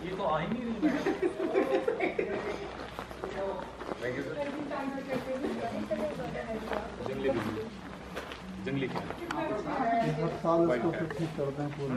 ये तो आ ही नहीं रही जंगली हर साल इसको ठीक करते हैं पूरा